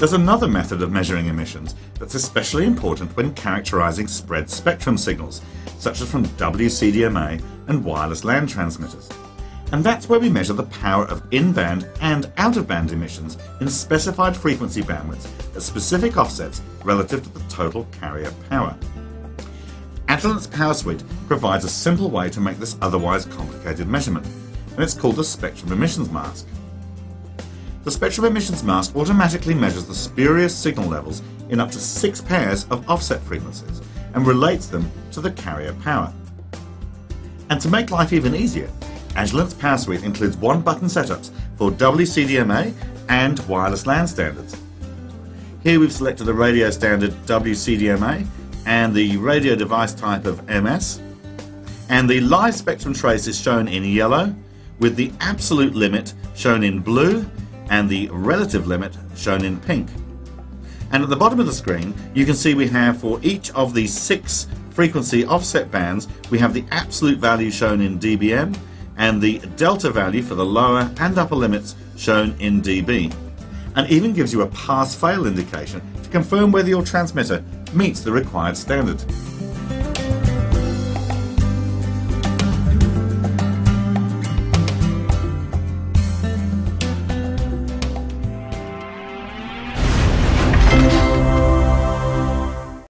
There's another method of measuring emissions that's especially important when characterizing spread spectrum signals, such as from WCDMA and wireless LAN transmitters. And that's where we measure the power of in-band and out-of-band emissions in specified frequency bandwidths at specific offsets relative to the total carrier power. Agilent's Power Suite provides a simple way to make this otherwise complicated measurement, and it's called the spectrum emissions mask. The spectrum emissions mask automatically measures the spurious signal levels in up to six pairs of offset frequencies and relates them to the carrier power. And to make life even easier, Agilent's Power Suite includes one button setups for WCDMA and wireless LAN standards. Here we've selected the radio standard WCDMA and the radio device type of MS. And the live spectrum trace is shown in yellow, with the absolute limit shown in blue and the relative limit shown in pink. And at the bottom of the screen, you can see we have for each of the six frequency offset bands, we have the absolute value shown in dBm and the delta value for the lower and upper limits shown in dB. And even gives you a pass-fail indication to confirm whether your transmitter meets the required standard.